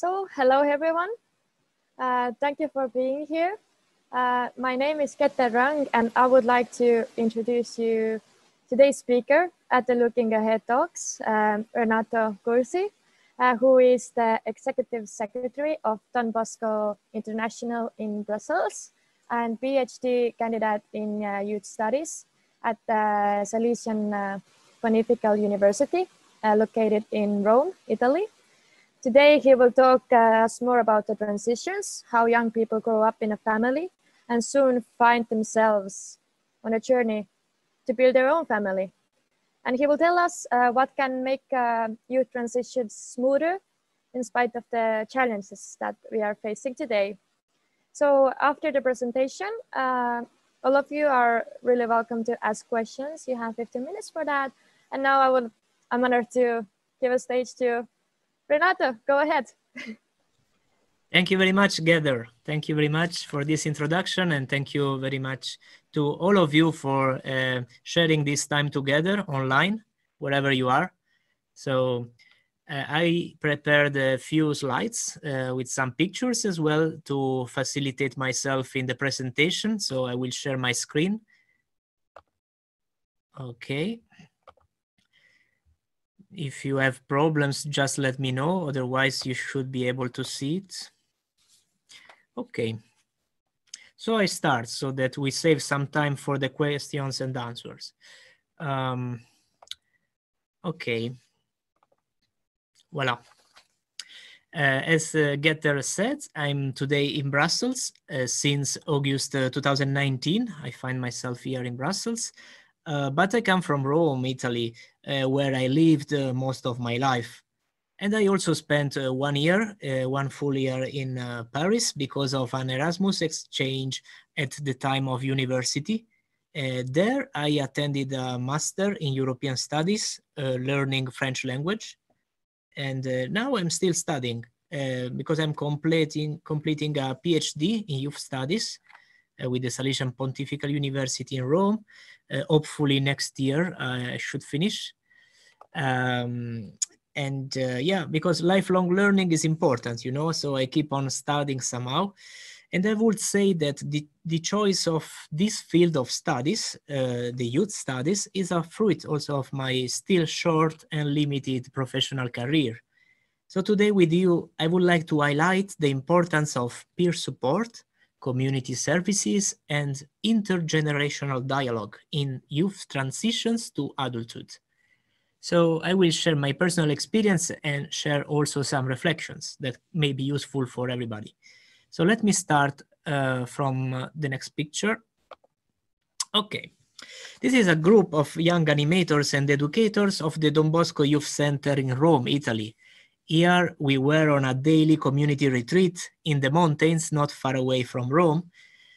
So, hello everyone. Uh, thank you for being here. Uh, my name is Kete Rang, and I would like to introduce you today's speaker at the Looking Ahead Talks, um, Renato Cursi, uh, who is the Executive Secretary of Don Bosco International in Brussels and PhD candidate in uh, Youth Studies at the Salesian uh, Pontifical University, uh, located in Rome, Italy. Today, he will talk uh, us more about the transitions, how young people grow up in a family and soon find themselves on a journey to build their own family. And he will tell us uh, what can make uh, youth transitions smoother in spite of the challenges that we are facing today. So after the presentation, uh, all of you are really welcome to ask questions. You have 15 minutes for that. And now I will, I'm honored to give a stage to Renato, go ahead. Thank you very much, Getter. Thank you very much for this introduction, and thank you very much to all of you for uh, sharing this time together online, wherever you are. So uh, I prepared a few slides uh, with some pictures as well to facilitate myself in the presentation. So I will share my screen. Okay. If you have problems, just let me know. Otherwise, you should be able to see it. Okay. So I start so that we save some time for the questions and answers. Um, okay. Voila. Uh, as uh, Getter said, I'm today in Brussels uh, since August uh, 2019. I find myself here in Brussels. Uh, but I come from Rome, Italy, uh, where I lived uh, most of my life. And I also spent one year, one full year in Paris because of an Erasmus exchange at the time of university. there, I attended a master in European studies, learning French language. And now I'm still studying uh, because I'm completing completing a PhD in youth studies uh, with the Salesian Pontifical University in Rome, uh, hopefully next year I should finish. Um, and uh, yeah, because lifelong learning is important, you know, so I keep on studying somehow. And I would say that the, the choice of this field of studies, uh, the youth studies, is a fruit also of my still short and limited professional career. So today with you, I would like to highlight the importance of peer support community services, and intergenerational dialogue in youth transitions to adulthood. So I will share my personal experience and share also some reflections that may be useful for everybody. So let me start uh, from the next picture. Okay, this is a group of young animators and educators of the Don Bosco Youth Center in Rome, Italy, here we were on a daily community retreat in the mountains not far away from Rome.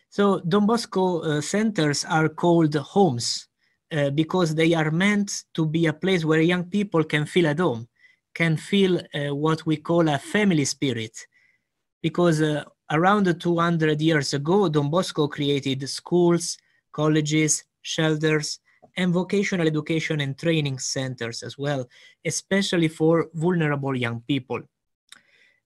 So Don Bosco uh, centers are called homes uh, because they are meant to be a place where young people can feel at home, can feel uh, what we call a family spirit. Because uh, around 200 years ago, Don Bosco created schools, colleges, shelters, and vocational education and training centers as well, especially for vulnerable young people.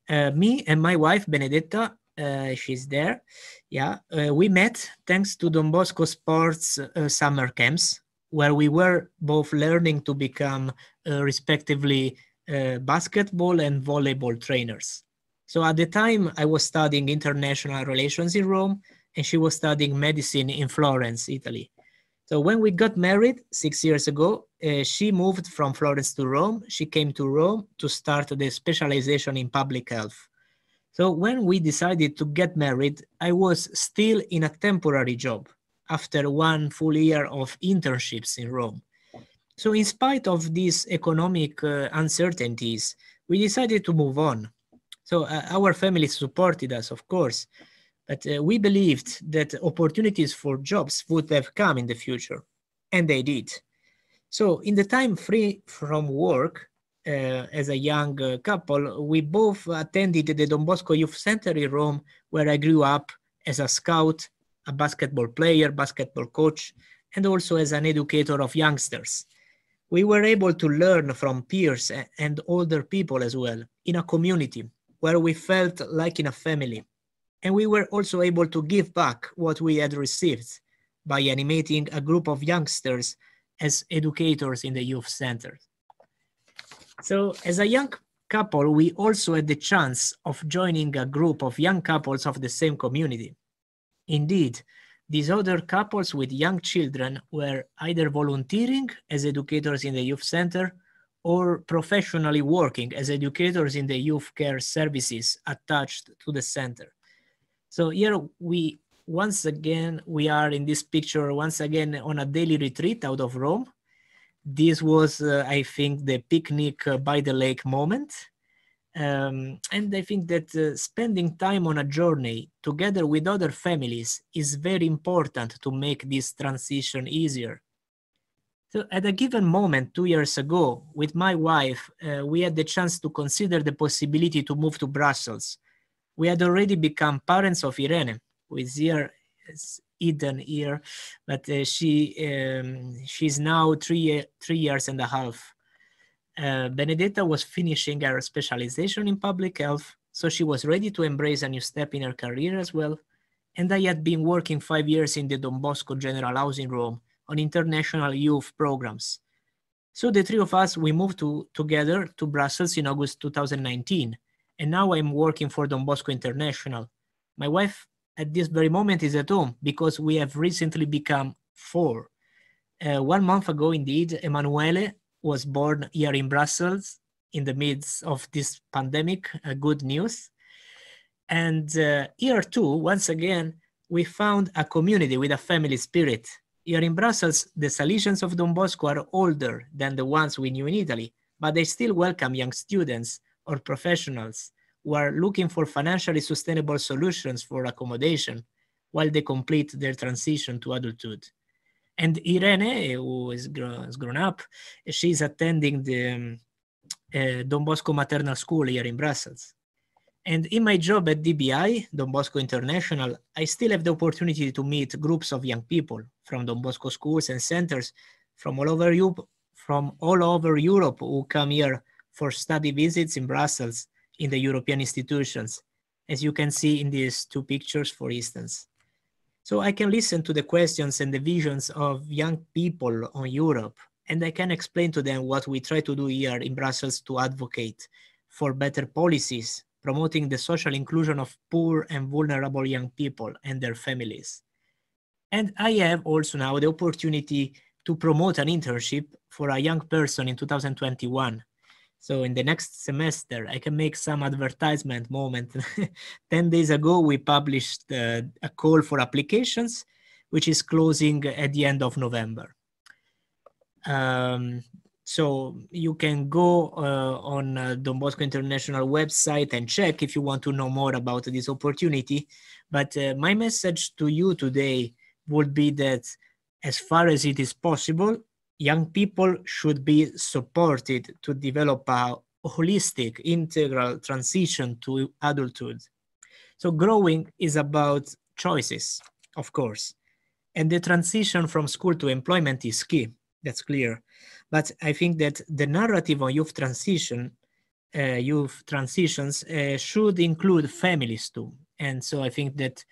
Uh, me and my wife, Benedetta, uh, she's there. Yeah, uh, we met thanks to Don Bosco Sports uh, summer camps, where we were both learning to become uh, respectively uh, basketball and volleyball trainers. So at the time, I was studying international relations in Rome, and she was studying medicine in Florence, Italy. So when we got married six years ago, uh, she moved from Florence to Rome. She came to Rome to start the specialization in public health. So when we decided to get married, I was still in a temporary job after one full year of internships in Rome. So in spite of these economic uh, uncertainties, we decided to move on. So uh, our family supported us, of course, but uh, we believed that opportunities for jobs would have come in the future, and they did. So, in the time free from work, uh, as a young uh, couple, we both attended the Don Bosco Youth Center in Rome, where I grew up as a scout, a basketball player, basketball coach, and also as an educator of youngsters. We were able to learn from peers and older people as well in a community where we felt like in a family. And we were also able to give back what we had received by animating a group of youngsters as educators in the youth center. So as a young couple, we also had the chance of joining a group of young couples of the same community. Indeed, these other couples with young children were either volunteering as educators in the youth center or professionally working as educators in the youth care services attached to the center. So here we, once again, we are in this picture, once again on a daily retreat out of Rome. This was, uh, I think, the picnic uh, by the lake moment. Um, and I think that uh, spending time on a journey together with other families is very important to make this transition easier. So at a given moment, two years ago, with my wife, uh, we had the chance to consider the possibility to move to Brussels. We had already become parents of Irene, who is here, Eden here, but uh, she um, she's now three three years and a half. Uh, Benedetta was finishing her specialization in public health, so she was ready to embrace a new step in her career as well. And I had been working five years in the Don Bosco General House in Rome on international youth programs. So the three of us, we moved to, together to Brussels in August 2019. And now I'm working for Don Bosco International. My wife at this very moment is at home because we have recently become four. Uh, one month ago, indeed, Emanuele was born here in Brussels in the midst of this pandemic, uh, good news. And uh, here too, once again, we found a community with a family spirit. Here in Brussels, the Salesians of Don Bosco are older than the ones we knew in Italy, but they still welcome young students or professionals who are looking for financially sustainable solutions for accommodation while they complete their transition to adulthood. And Irene, who is grown, has grown up, she's attending the um, uh, Don Bosco Maternal School here in Brussels. And in my job at DBI, Don Bosco International, I still have the opportunity to meet groups of young people from Don Bosco schools and centers from all over Europe, from all over Europe who come here for study visits in Brussels in the European institutions, as you can see in these two pictures, for instance. So I can listen to the questions and the visions of young people on Europe, and I can explain to them what we try to do here in Brussels to advocate for better policies, promoting the social inclusion of poor and vulnerable young people and their families. And I have also now the opportunity to promote an internship for a young person in 2021 so in the next semester, I can make some advertisement moment. 10 days ago, we published uh, a call for applications, which is closing at the end of November. Um, so you can go uh, on uh, Don Bosco International website and check if you want to know more about this opportunity. But uh, my message to you today would be that as far as it is possible, young people should be supported to develop a holistic, integral transition to adulthood. So growing is about choices, of course. And the transition from school to employment is key, that's clear. But I think that the narrative on youth transition, uh, youth transitions uh, should include families too. And so I think that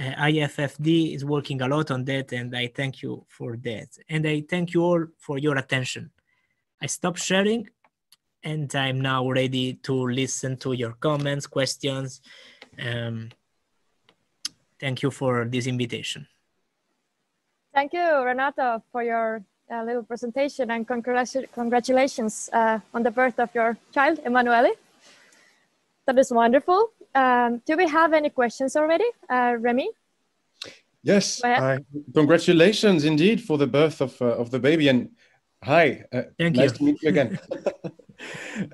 uh, IFFD is working a lot on that, and I thank you for that. And I thank you all for your attention. I stop sharing, and I'm now ready to listen to your comments, questions. Um, thank you for this invitation. Thank you, Renato, for your uh, little presentation and congratulations uh, on the birth of your child, Emanuele. That is wonderful. Um, do we have any questions already, uh, Remy? Yes, congratulations indeed for the birth of, uh, of the baby. And hi, uh, Thank nice you. to meet you again.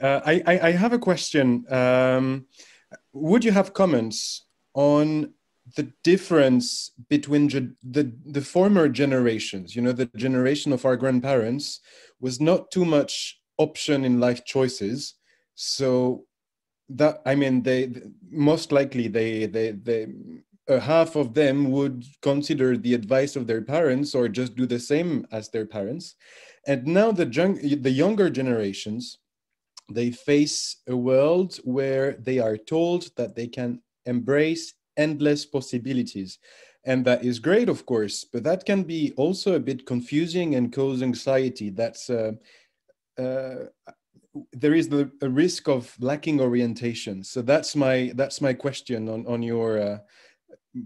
Uh, I, I, I, have a question. Um, would you have comments on the difference between the, the former generations? You know, the generation of our grandparents was not too much option in life choices. So that i mean they most likely they they they uh, half of them would consider the advice of their parents or just do the same as their parents. And now the young the younger generations they face a world where they are told that they can embrace endless possibilities. And that is great of course but that can be also a bit confusing and cause anxiety. That's uh, uh, there is the a risk of lacking orientation. So that's my that's my question on on your uh,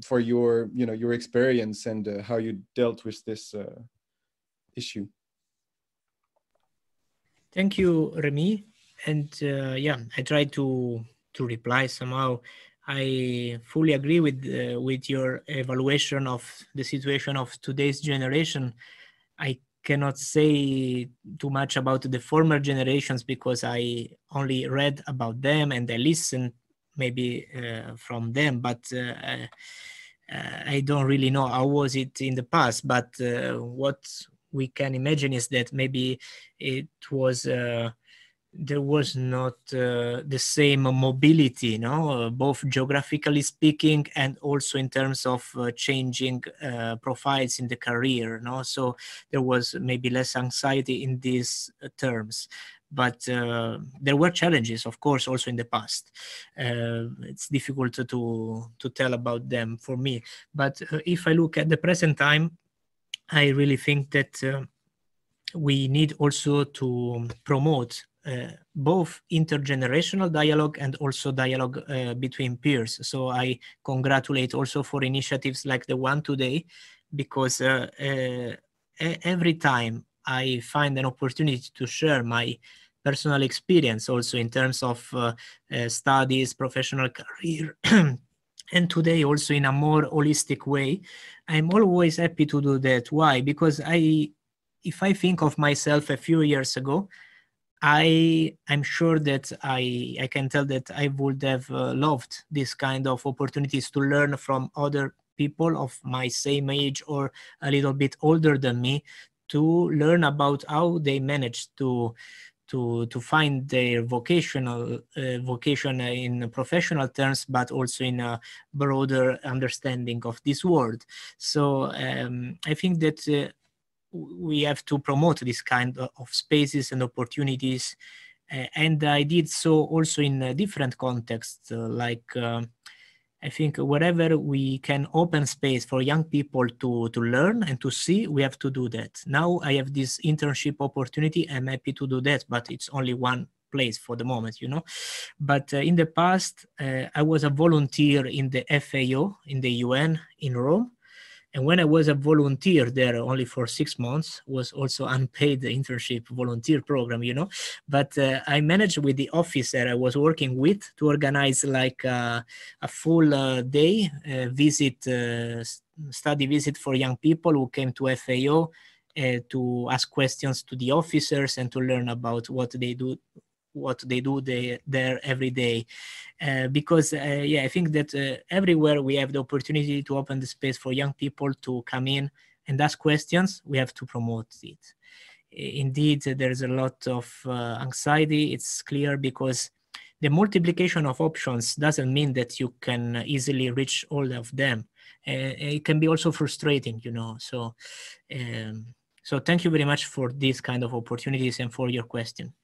for your you know your experience and uh, how you dealt with this uh, issue. Thank you remy. And uh, yeah i tried to to reply somehow. I fully agree with uh, with your evaluation of the situation of today's generation. I cannot say too much about the former generations because I only read about them and I listened maybe uh, from them, but uh, uh, I don't really know how was it in the past. But uh, what we can imagine is that maybe it was uh, there was not uh, the same mobility, no, uh, both geographically speaking and also in terms of uh, changing uh, profiles in the career, no. So there was maybe less anxiety in these uh, terms, but uh, there were challenges, of course, also in the past. it's difficult to, to to tell about them for me, but if I look at the present time, I really think that we need also to promote both intergenerational dialogue and also dialogue uh, between peers. So I congratulate also for initiatives like the one today, because uh, uh every time I find an opportunity to share my personal experience also in terms of uh, uh, studies, professional career, and today also in a more holistic way, I'm always happy to do that. Why? Because I, if I think of myself a few years ago, I am sure that I I can tell that I would have uh, loved this kind of opportunities to learn from other people of my same age or a little bit older than me to learn about how they managed to to to find their vocational uh, vocation in professional terms but also in a broader understanding of this world. So um, i think that uh, we have to promote this kind of spaces and opportunities. Uh, and I did so also in a different contexts, uh, like uh, I think wherever we can open space for young people to, to learn and to see, we have to do that. Now I have this internship opportunity. I'm happy to do that, but it's only one place for the moment, you know. But uh, in the past, uh, I was a volunteer in the FAO in the UN in Rome and when I was a volunteer there only for six months, was also unpaid internship volunteer program, you know. But uh, I managed with the officer I was working with to organize like uh, a full uh, day uh, visit, uh, study visit for young people who came to FAO uh, to ask questions to the officers and to learn about what they do what they do they, there every day. Uh, because uh, yeah i think that uh, everywhere we have the opportunity to open the space for young people to come in and ask questions we have to promote it. Indeed there's a lot of uh, anxiety. It's clear because the multiplication of options doesn't mean that you can easily reach all of them. Uh, it can be also frustrating you know. So um, so thank you very much for these kind of opportunities and for your question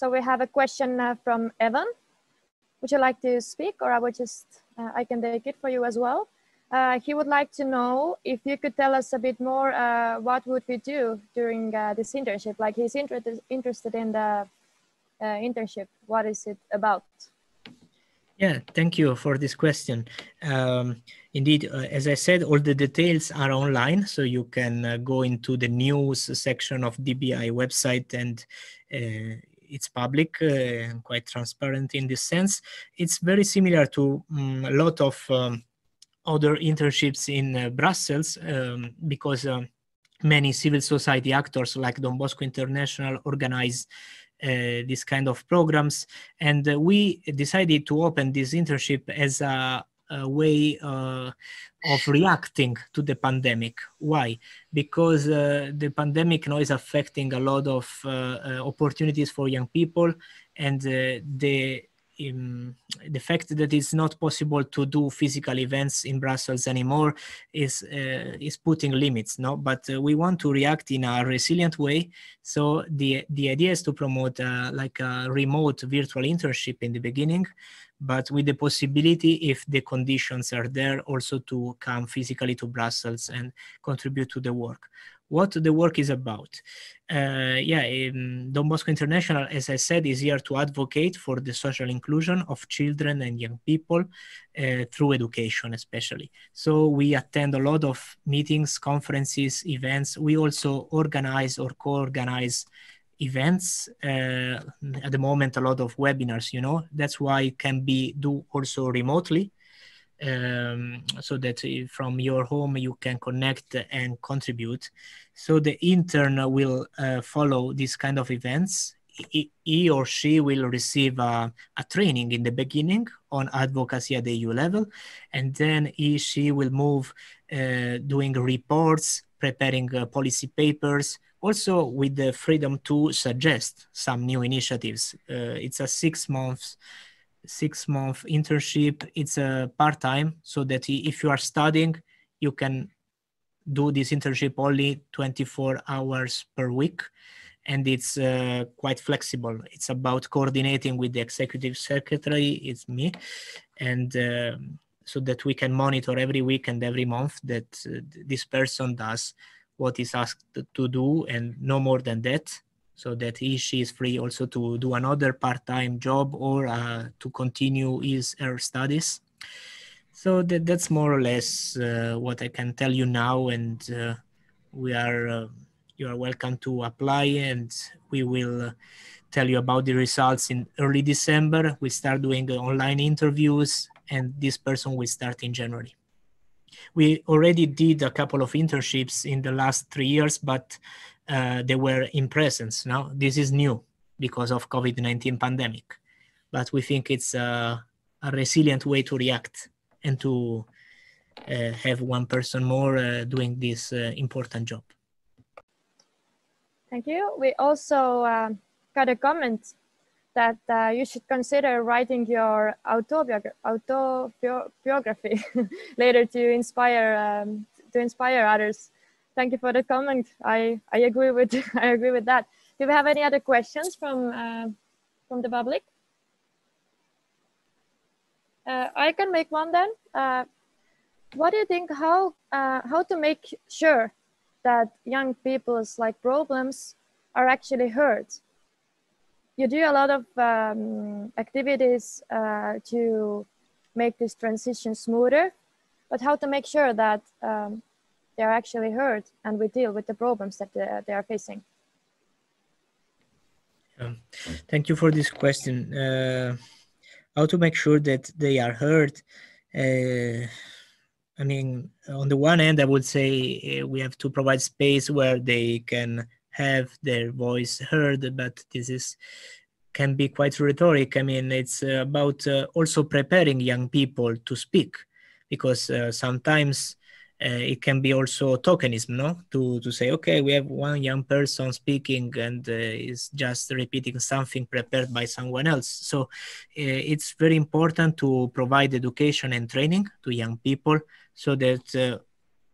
So we have a question uh, from Evan. Would you like to speak or I would just, uh, I can take it for you as well. Uh, he would like to know if you could tell us a bit more, uh, what would we do during uh, this internship? Like he's inter interested in the internship. What is it about? Yeah, thank you for this question. Um, indeed, uh, as I said, all the details are online, so you can uh, go into the news section of DBI website and uh, it's public and uh, quite transparent in this sense. It's very similar to um, a lot of um, other internships in uh, Brussels um, because um, many civil society actors like Don Bosco International organize uh, this kind of programs. And uh, we decided to open this internship as a way uh, of reacting to the pandemic. Why? Because uh, the pandemic now is affecting a lot of uh, opportunities for young people, and the um, the fact that it's not possible to do physical events in Brussels anymore is uh, is putting limits. No, but uh, we want to react in a resilient way. So the the idea is to promote uh, like a remote virtual internship in the beginning, but with the possibility, if the conditions are there, also to come physically to Brussels and contribute to the work what the work is about. Uh, yeah, in Don Bosco International, as I said, is here to advocate for the social inclusion of children and young people uh, through education, especially. So we attend a lot of meetings, conferences, events. We also organize or co-organize events uh, at the moment a lot of webinars you know that's why it can be do also remotely um, so that from your home you can connect and contribute. So the intern will uh, follow these kind of events. He, he or she will receive a, a, training in the beginning on advocacy at the EU level, and then he she will move uh, doing reports, preparing uh, policy papers, also with the freedom to suggest some new initiatives. Uh, it's a six months six month internship. It's a part-time so that if you are studying you can do this internship only 24 hours per week. And it's uh, quite flexible. It's about coordinating with the executive secretary it's me. And uh, so that we can monitor every week and every month that uh, this person does what is asked to do and no more than that. So that he she is free also to do another part-time job or uh, to continue his her studies. So that, that's more or less uh, what i can tell you now. And uh, we are uh, you are welcome to apply and we will uh, tell you about the results in early december. We start doing online interviews and this person will start in january we already did a couple of internships in the last three years but uh, they were in presence. Now this is new because of COVID-19 pandemic, but we think it's a, a resilient way to react and to uh, have one person more uh, doing this uh, important job. Thank you. We also um, got a comment that uh, you should consider writing your autobiography, autobiography later to inspire um, to inspire others thank you for the comment. I, I agree with I agree with that. Do we have any other questions from uh, from the public? Uh, I can make one then. Uh, what do you think? How uh, how to make sure that young people's like problems are actually heard? You do a lot of um, activities uh, to make this transition smoother, but how to make sure that um, they are actually heard and we deal with the problems that uh, they are facing. Um, thank you for this question. Uh, how to make sure that they are heard? Uh, I mean, on the one hand, I would say uh, we have to provide space where they can have their voice heard, but this is can be quite rhetoric. I mean, it's about uh, also preparing young people to speak, because uh, sometimes uh, it can be also tokenism, no? To to say, okay, we have one young person speaking and uh, is just repeating something prepared by someone else. So uh, it's very important to provide education and training to young people so that uh,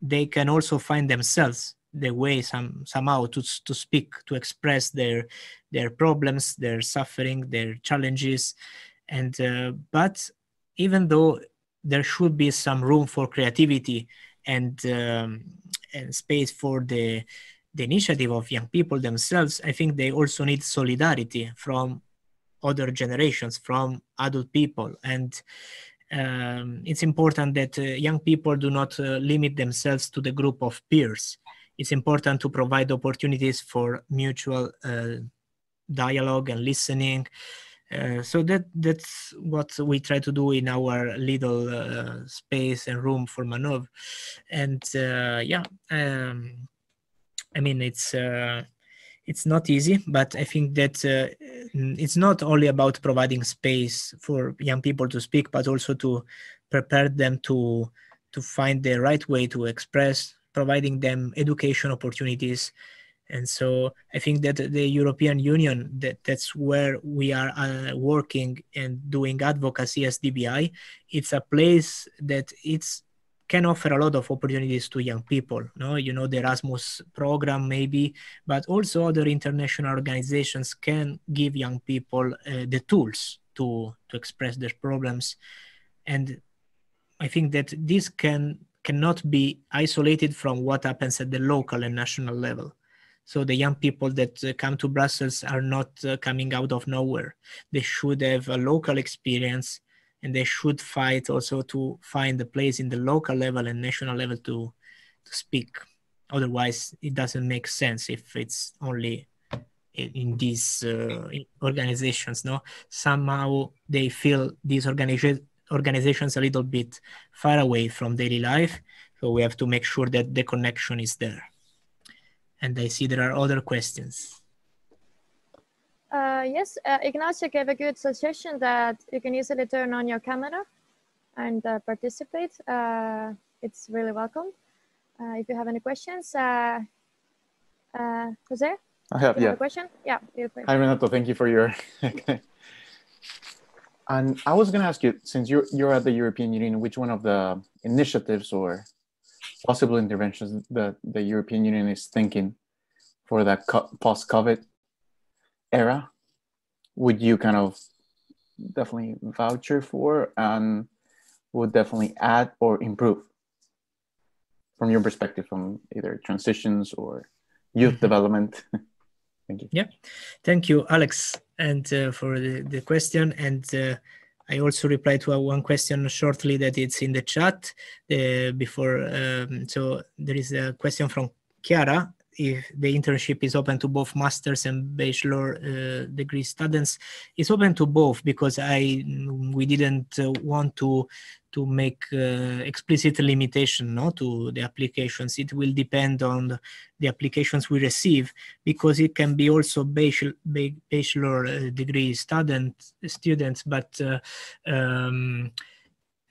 they can also find themselves the way some somehow to to speak, to express their their problems, their suffering, their challenges, and uh, but even though there should be some room for creativity and um, and space for the the initiative of young people themselves, I think they also need solidarity from other generations, from adult people, and um, it's important that uh, young people do not uh, limit themselves to the group of peers. It's important to provide opportunities for mutual uh, dialogue and listening, uh, so that that's what we try to do in our little uh, space and room for maneuver and uh, yeah um, i mean it's uh, it's not easy but i think that uh, it's not only about providing space for young people to speak but also to prepare them to to find the right way to express providing them education opportunities. And so i think that the european union that that's where we are uh, working and doing advocacy as dbi it's a place that it's can offer a lot of opportunities to young people no? You know the erasmus program maybe but also other international organizations can give young people uh, the tools to to express their problems. And i think that this can cannot be isolated from what happens at the local and national level. So the young people that uh, come to brussels are not uh, coming out of nowhere. They should have a local experience and they should fight also to find a place in the local level and national level to to speak. Otherwise it doesn't make sense if it's only in, these uh, organizations no? Somehow they feel these organizations organizations a little bit far away from daily life so we have to make sure that the connection is there and i see there are other questions uh, yes, uh, Ignacio gave a good suggestion that you can easily turn on your camera and uh, participate. Uh, it's really welcome. Uh, if you have any questions, uh, Jose? I have, yeah. Have a question? Yeah. Hi, Renato. Thank you for your. and I was going to ask you, since you're you're at the European Union, which one of the initiatives or possible interventions that the European Union is thinking for that post-COVID era would you kind of definitely voucher for and would definitely add or improve from your perspective from either transitions or youth mm-hmm. development? Thank you. Yeah. Thank you alex and uh, for the, the question and uh, I also reply to one question shortly that it's in the chat uh, before. Um, so there is a question from Chiara if the internship is open to both masters and bachelor uh, degree students it's open to both because i we didn't uh, want to to make uh, explicit limitation no to the applications. It will depend on the applications we receive because it can be also bachelor, bachelor uh, degree student students but uh, um,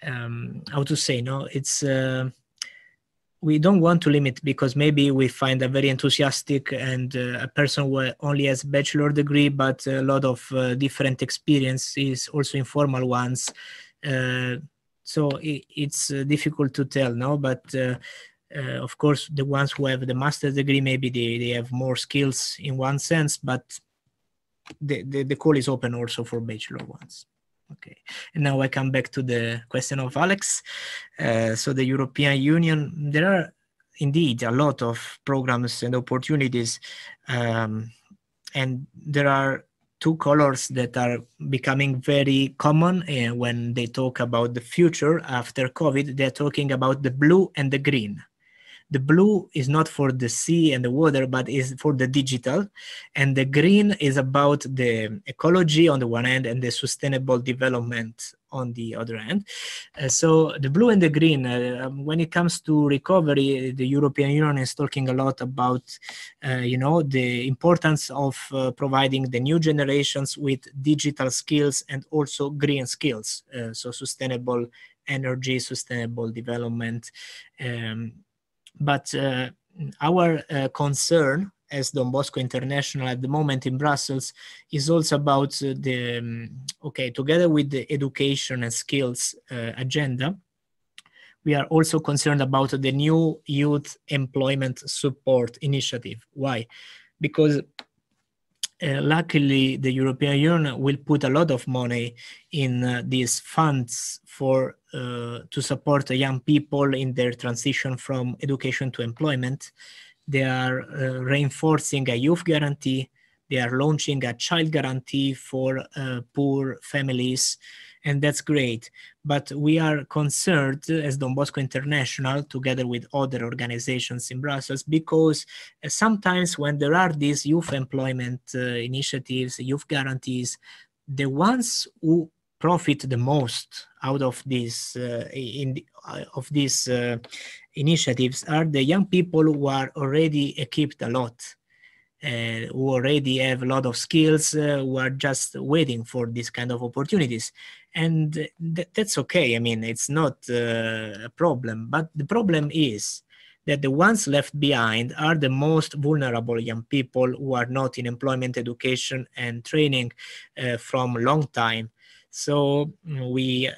um, how to say no it's uh, we don't want to limit because maybe we find a very enthusiastic and uh, a person who only has bachelor degree but a lot of uh, different experiences also informal ones uh, so it, it's uh, difficult to tell now but uh, uh, of course the ones who have the master's degree maybe they, they have more skills in one sense but the, the, the call is open also for bachelor ones. Okay, and now I come back to the question of Alex. Uh, so the European Union, there are indeed a lot of programs and opportunities, um, and there are two colors that are becoming very common uh, when they talk about the future after COVID. They're talking about the blue and the green the blue is not for the sea and the water but is for the digital. And the green is about the ecology on the one hand and the sustainable development on the other hand uh, so the blue and the green uh, um, when it comes to recovery the european union is talking a lot about uh, you know the importance of uh, providing the new generations with digital skills and also green skills uh, so sustainable energy sustainable development um, but uh, our uh, concern as Don Bosco International at the moment in Brussels is also about uh, the, um, okay, together with the education and skills agenda, we are also concerned about the new youth employment support initiative. Why? Because uh, luckily the European Union will put a lot of money in uh, these funds for uh, to support young people in their transition from education to employment. They are uh, reinforcing a youth guarantee. They are launching a child guarantee for uh, poor families and that's great. But we are concerned as Don Bosco International, together with other organizations in Brussels, because uh, sometimes when there are these youth employment uh, initiatives, youth guarantees, the ones who profit the most out of these uh, in uh, of these uh, initiatives are the young people who are already equipped a lot uh, who already have a lot of skills uh, who are just waiting for this kind of opportunities. And th- that's okay. I mean it's not uh, a problem. But the problem is that the ones left behind are the most vulnerable young people who are not in employment, education, and training uh, from long time. So we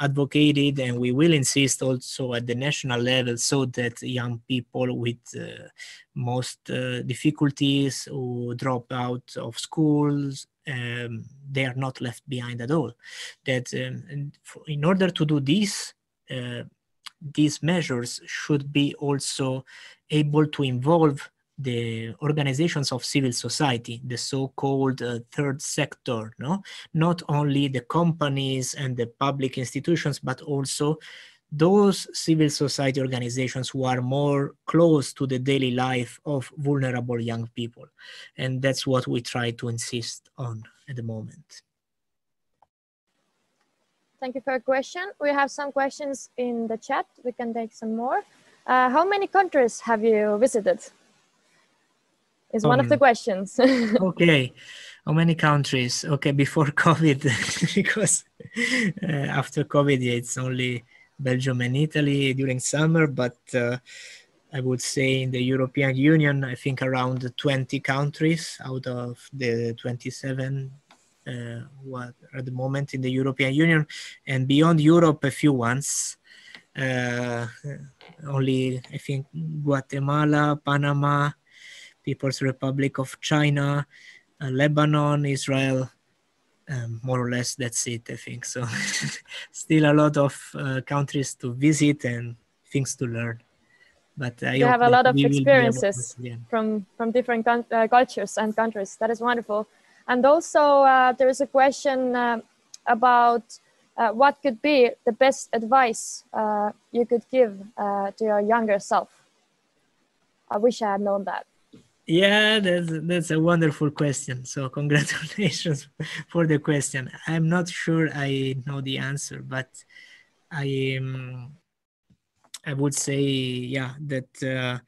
advocated and we will insist also at the national level so that young people with uh, most uh, difficulties who drop out of schools um, they are not left behind at all. That um, in order to do this, uh, these measures should be also able to involve the organizations of civil society, the so-called uh, third sector, no? Not only the companies and the public institutions, but also those civil society organizations who are more close to the daily life of vulnerable young people. And that's what we try to insist on at the moment. Thank you for your question. We have some questions in the chat. We can take some more. Uh, how many countries have you visited? Is um, one of the questions. okay. How many countries? Okay, before COVID, because uh, after COVID, it's only Belgium and Italy during summer, but uh, I would say in the European Union, I think around 20 countries out of the 27 uh, what at the moment in the European Union, and beyond Europe, a few ones. Uh, only I think Guatemala, Panama, People's Republic of China, uh, Lebanon, Israel, um, more or less that's it i think. So still a lot of uh, countries to visit and things to learn. But I you have a lot of experiences from from different uh, cultures and countries. That is wonderful. And also uh, there is a question uh, about uh, what could be the best advice uh, you could give to your younger self? I wish i had known that yeah, that's that's a wonderful question. So congratulations for the question. I'm not sure I know the answer, but I um, I would say yeah that uh,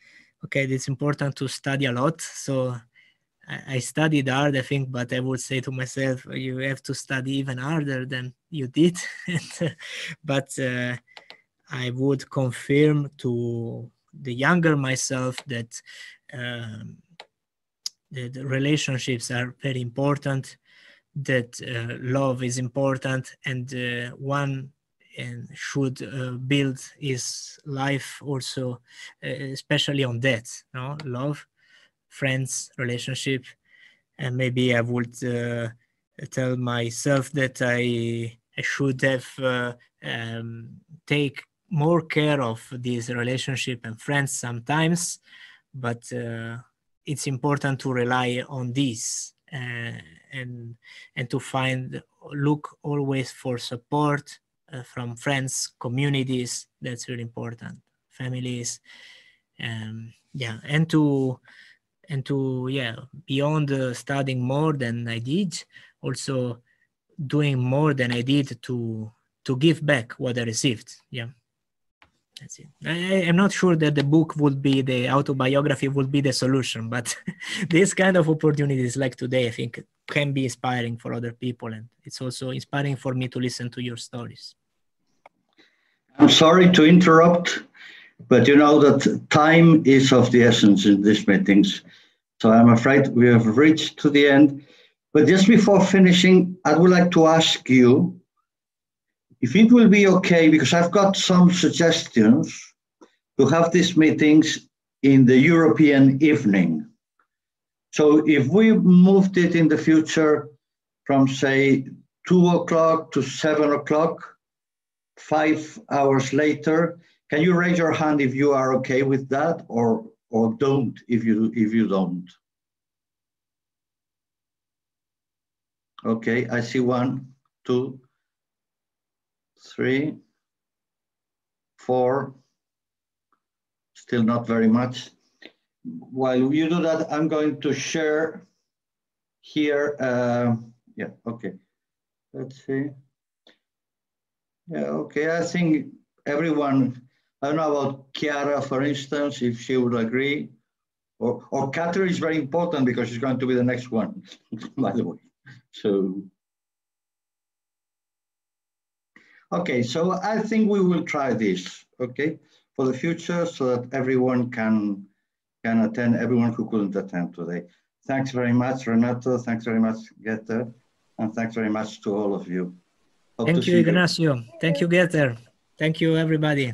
okay it's important to study a lot. So I, studied hard, I think, but I would say to myself you have to study even harder than you did. but uh, I would confirm to the younger myself that. Um, that relationships are very important, that uh, love is important, and uh, one and should uh, build his life also, uh, especially on that, no? love, friends, relationship, and maybe I would uh, tell myself that I, I should have uh, um, take more care of this relationship and friends sometimes, but it's important to rely on this uh, and and to find look always for support uh, from friends communities that's really important families um, yeah and to and to yeah beyond uh, studying more than i did also doing more than i did to to give back what i received yeah that's it. I, am not sure that the book would be the autobiography would be the solution, but this kind of opportunities like today, I think, can be inspiring for other people, and it's also inspiring for me to listen to your stories. I'm sorry to interrupt, but you know that time is of the essence in these meetings. So I'm afraid we have reached to the end. But just before finishing, I would like to ask you if it will be okay, because I've got some suggestions to have these meetings in the European evening. So if we moved it in the future from say two o'clock to seven o'clock, five hours later, can you raise your hand if you are okay with that or or don't if you if you don't? Okay, I see one, two, three, four, still not very much. While you do that, I'm going to share here. Uh, yeah, okay. Let's see. Yeah, okay, I think everyone, I don't know about Chiara, for instance, if she would agree. Or, or Catherine is very important because she's going to be the next one, by the way. So Okay, so I think we will try this, okay? for the future so that everyone can can attend, everyone who couldn't attend today. Thanks very much, Renato. Thanks very much, Getter. And thanks very much to all of you. Hope Thank you, Ignacio. Thank you, Getter. Thank you, everybody.